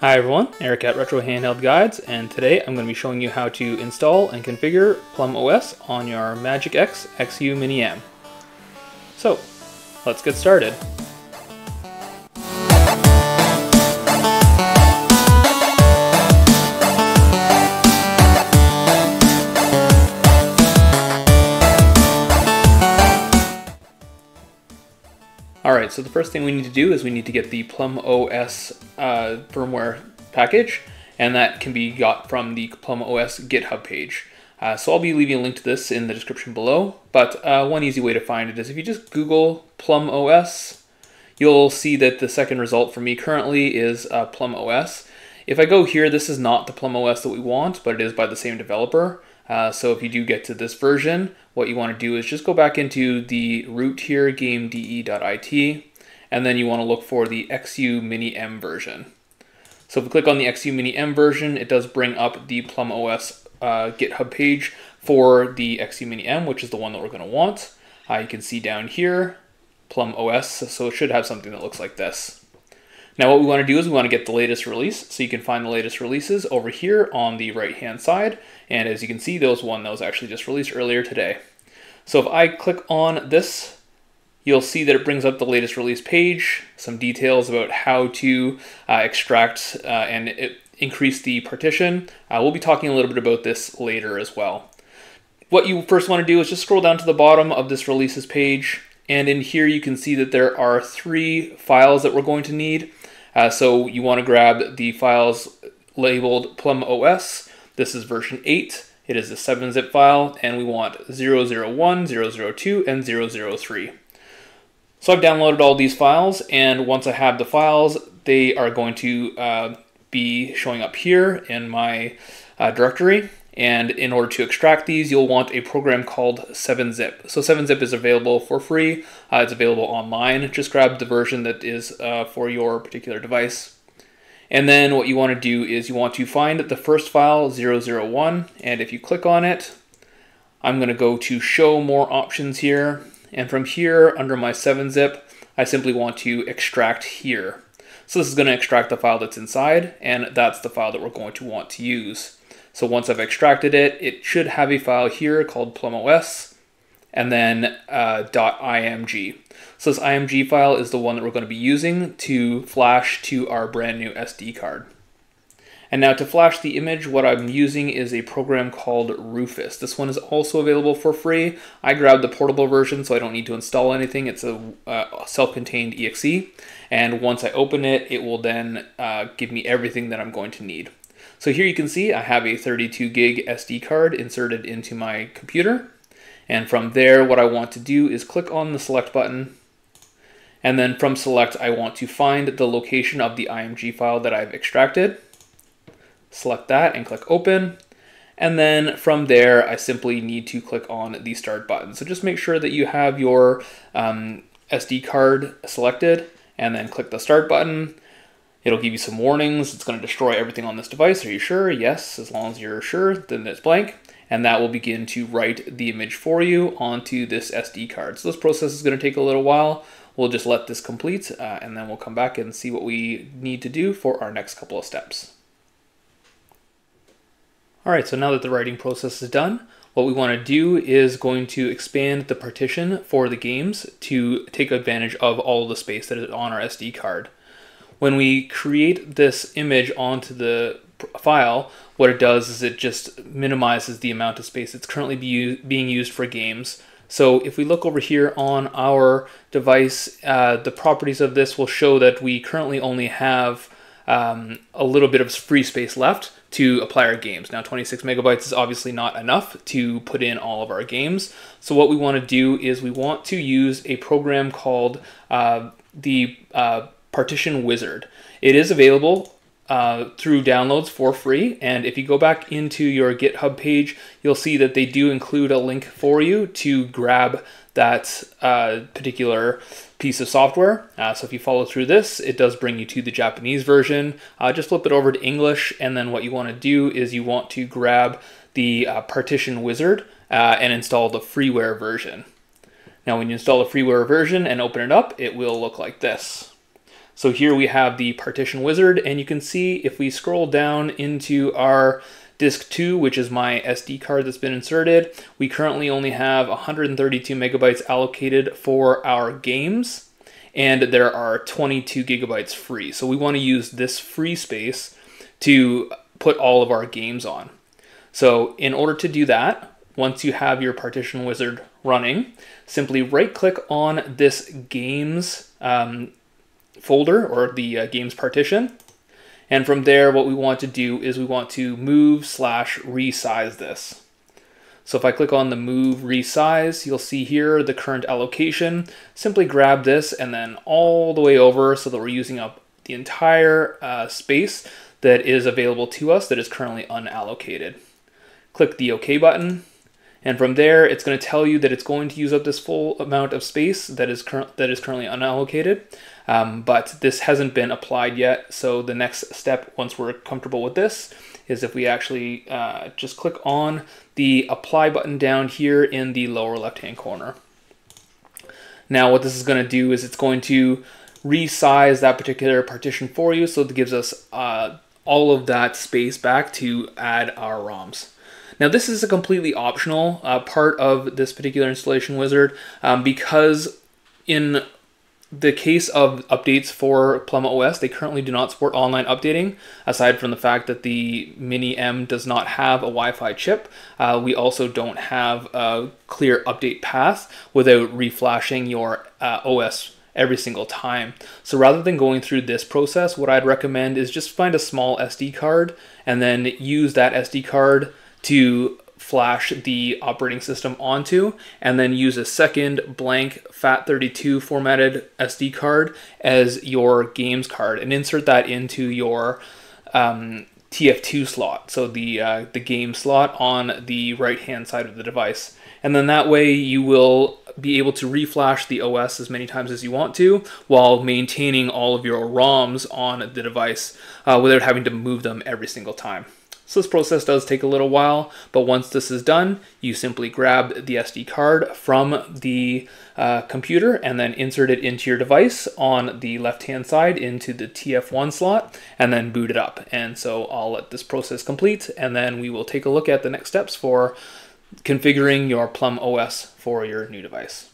Hi everyone, Eric at Retro Handheld Guides, and today I'm going to be showing you how to install and configure Plum OS on your Magic X XU Mini M. So, let's get started. Alright, so the first thing we need to do is we need to get the Plum OS uh, firmware package, and that can be got from the Plum OS GitHub page. Uh, so I'll be leaving a link to this in the description below, but uh, one easy way to find it is if you just Google Plum OS, you'll see that the second result for me currently is uh, Plum OS. If I go here, this is not the Plum OS that we want, but it is by the same developer. Uh, so if you do get to this version, what you want to do is just go back into the root here, gamede.it, and then you want to look for the XU Mini M version. So if we click on the XU Mini M version, it does bring up the Plum OS uh, GitHub page for the XU Mini M, which is the one that we're going to want. Uh, you can see down here, Plum OS, so it should have something that looks like this. Now what we want to do is we want to get the latest release, so you can find the latest releases over here on the right hand side, and as you can see, was one that was actually just released earlier today. So if I click on this, you'll see that it brings up the latest release page, some details about how to uh, extract uh, and it, increase the partition. Uh, we'll be talking a little bit about this later as well. What you first want to do is just scroll down to the bottom of this releases page, and in here you can see that there are three files that we're going to need. Uh, so you want to grab the files labeled Plum OS. This is version 8. It is a 7-zip file, and we want 001, 002, and 003. So I've downloaded all these files, and once I have the files, they are going to uh, be showing up here in my uh, directory. And in order to extract these, you'll want a program called 7-Zip. So 7-Zip is available for free. Uh, it's available online. Just grab the version that is uh, for your particular device. And then what you want to do is you want to find the first file, 001, and if you click on it, I'm going to go to show more options here. And from here, under my 7-zip, I simply want to extract here. So this is going to extract the file that's inside, and that's the file that we're going to want to use. So once I've extracted it, it should have a file here called plumos, and then uh, .img. So this img file is the one that we're going to be using to flash to our brand new SD card. And now to flash the image, what I'm using is a program called Rufus. This one is also available for free. I grabbed the portable version so I don't need to install anything. It's a uh, self-contained exe. And once I open it, it will then uh, give me everything that I'm going to need. So here you can see I have a 32 gig SD card inserted into my computer. And from there, what I want to do is click on the select button. And then from select, I want to find the location of the IMG file that I've extracted. Select that and click open. And then from there, I simply need to click on the start button. So just make sure that you have your um, SD card selected and then click the start button. It'll give you some warnings. It's going to destroy everything on this device. Are you sure? Yes, as long as you're sure, then it's blank. And that will begin to write the image for you onto this SD card. So this process is going to take a little while. We'll just let this complete uh, and then we'll come back and see what we need to do for our next couple of steps. All right, so now that the writing process is done, what we want to do is going to expand the partition for the games to take advantage of all the space that is on our SD card. When we create this image onto the file, what it does is it just minimizes the amount of space that's currently be being used for games. So if we look over here on our device, uh, the properties of this will show that we currently only have um, a little bit of free space left to apply our games. Now 26 megabytes is obviously not enough to put in all of our games. So what we want to do is we want to use a program called uh, the uh, Partition Wizard. It is available uh, through downloads for free. And if you go back into your GitHub page, you'll see that they do include a link for you to grab that uh, particular piece of software. Uh, so if you follow through this, it does bring you to the Japanese version. Uh, just flip it over to English, and then what you want to do is you want to grab the uh, Partition Wizard and install the freeware version. Now when you install the freeware version and open it up, it will look like this. So here we have the partition wizard, and you can see if we scroll down into our disk 2, which is my SD card that's been inserted, we currently only have 132 megabytes allocated for our games, and there are 22 gigabytes free. So we want to use this free space to put all of our games on. So in order to do that, once you have your partition wizard running, simply right click on this games um, folder or the uh, games partition. And from there, what we want to do is we want to move slash resize this. So if I click on the move resize, you'll see here the current allocation. Simply grab this and then all the way over so that we're using up the entire uh, space that is available to us that is currently unallocated. Click the OK button and from there, it's going to tell you that it's going to use up this full amount of space that is, that is currently unallocated. Um, but this hasn't been applied yet. So the next step, once we're comfortable with this, is if we actually uh, just click on the apply button down here in the lower left-hand corner. Now what this is going to do is it's going to resize that particular partition for you so it gives us uh, all of that space back to add our ROMs. Now this is a completely optional uh, part of this particular installation wizard um, because in the case of updates for Plum OS, they currently do not support online updating, aside from the fact that the Mini M does not have a Wi-Fi chip. Uh, we also don't have a clear update path without reflashing your uh, OS every single time. So rather than going through this process, what I'd recommend is just find a small SD card and then use that SD card to flash the operating system onto and then use a second blank FAT32 formatted SD card as your games card and insert that into your um, TF2 slot, so the uh, the game slot on the right hand side of the device. And then that way you will be able to reflash the OS as many times as you want to while maintaining all of your ROMs on the device uh, without having to move them every single time. So this process does take a little while, but once this is done, you simply grab the SD card from the uh, computer and then insert it into your device on the left-hand side into the TF1 slot and then boot it up. And so I'll let this process complete and then we will take a look at the next steps for configuring your Plum OS for your new device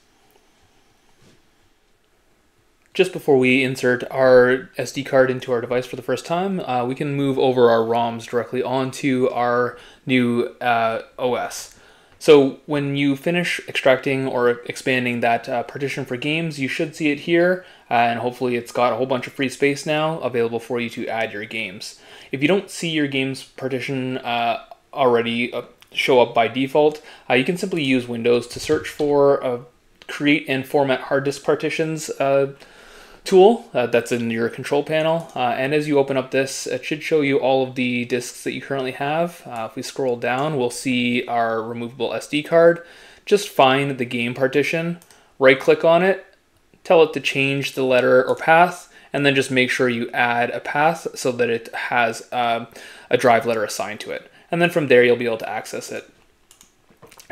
just before we insert our SD card into our device for the first time, uh, we can move over our ROMs directly onto our new uh, OS. So when you finish extracting or expanding that uh, partition for games, you should see it here, uh, and hopefully it's got a whole bunch of free space now available for you to add your games. If you don't see your games partition uh, already uh, show up by default, you can simply use Windows to search for create and format hard disk partitions tool uh, that's in your control panel. Uh, and as you open up this, it should show you all of the disks that you currently have. Uh, if we scroll down, we'll see our removable SD card. Just find the game partition, right click on it, tell it to change the letter or path, and then just make sure you add a path so that it has uh, a drive letter assigned to it. And then from there, you'll be able to access it.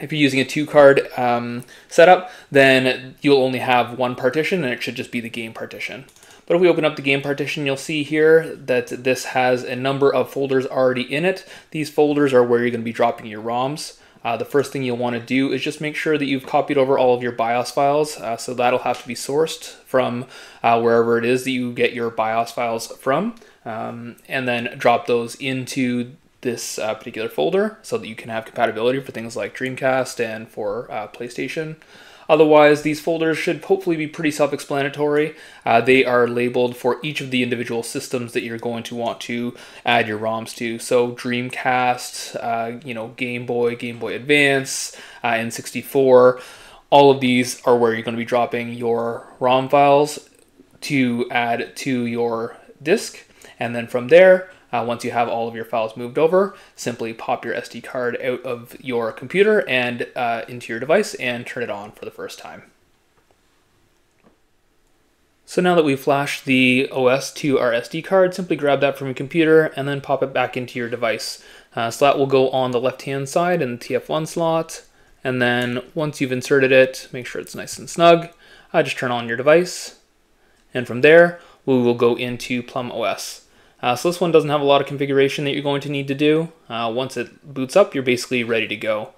If you're using a two card um, setup, then you'll only have one partition and it should just be the game partition. But if we open up the game partition, you'll see here that this has a number of folders already in it. These folders are where you're going to be dropping your ROMs. Uh, the first thing you'll want to do is just make sure that you've copied over all of your BIOS files. Uh, so that'll have to be sourced from uh, wherever it is that you get your BIOS files from. Um, and then drop those into this uh, particular folder so that you can have compatibility for things like Dreamcast and for uh, PlayStation. Otherwise, these folders should hopefully be pretty self-explanatory. Uh, they are labeled for each of the individual systems that you're going to want to add your ROMs to. So Dreamcast, uh, you know, Game Boy, Game Boy Advance, uh, N64. All of these are where you're going to be dropping your ROM files to add to your disk. And then from there, uh, once you have all of your files moved over, simply pop your SD card out of your computer and uh, into your device and turn it on for the first time. So now that we've flashed the OS to our SD card, simply grab that from your computer and then pop it back into your device. Uh, so that will go on the left-hand side in the TF1 slot. And then once you've inserted it, make sure it's nice and snug. Uh, just turn on your device. And from there, we will go into Plum OS. Uh, so this one doesn't have a lot of configuration that you're going to need to do. Uh, once it boots up, you're basically ready to go.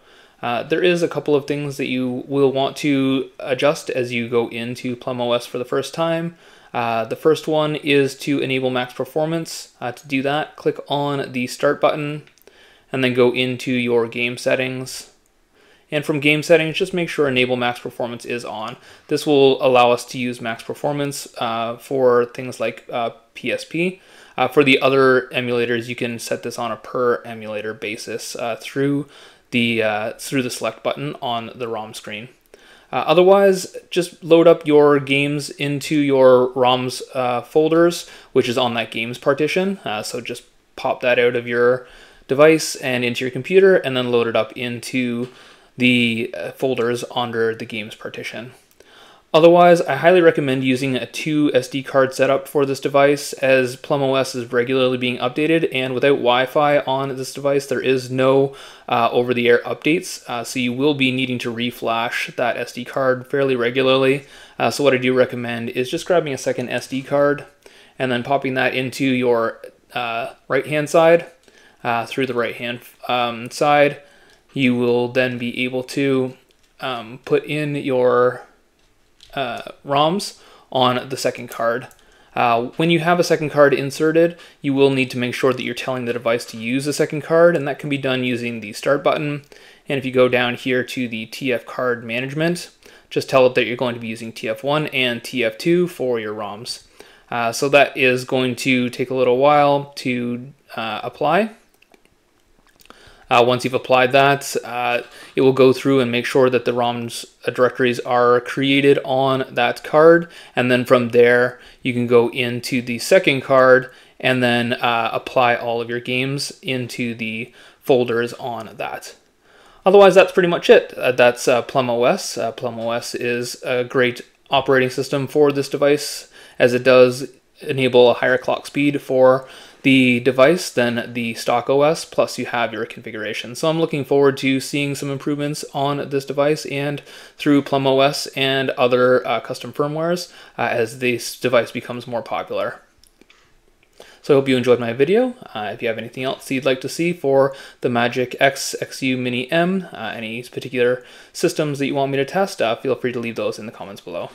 Uh, there is a couple of things that you will want to adjust as you go into Plum OS for the first time. Uh, the first one is to enable max performance. Uh, to do that, click on the start button and then go into your game settings. And from game settings, just make sure enable max performance is on. This will allow us to use max performance uh, for things like PSP. Uh, for the other emulators, you can set this on a per emulator basis uh, through the uh, through the select button on the ROM screen. Uh, otherwise, just load up your games into your ROMs uh, folders, which is on that games partition. Uh, so just pop that out of your device and into your computer, and then load it up into the folders under the games partition. Otherwise, I highly recommend using a 2 SD card setup for this device as Plum OS is regularly being updated and without Wi-Fi on this device there is no uh, over-the-air updates uh, so you will be needing to reflash that SD card fairly regularly. Uh, so what I do recommend is just grabbing a second SD card and then popping that into your uh, right hand side uh, through the right hand um, side. You will then be able to um, put in your uh, ROMs on the second card. Uh, when you have a second card inserted, you will need to make sure that you're telling the device to use a second card, and that can be done using the start button. And if you go down here to the TF card management, just tell it that you're going to be using TF1 and TF2 for your ROMs. Uh, so that is going to take a little while to uh, apply. Uh, once you've applied that, uh, it will go through and make sure that the ROMs uh, directories are created on that card. And then from there, you can go into the second card and then uh, apply all of your games into the folders on that. Otherwise, that's pretty much it. Uh, that's uh, Plum OS. Plum OS is a great operating system for this device as it does enable a higher clock speed for the device than the stock OS, plus you have your configuration. So I'm looking forward to seeing some improvements on this device and through Plum OS and other uh, custom firmwares uh, as this device becomes more popular. So I hope you enjoyed my video. Uh, if you have anything else you'd like to see for the Magic X XU Mini M, uh, any particular systems that you want me to test, uh, feel free to leave those in the comments below.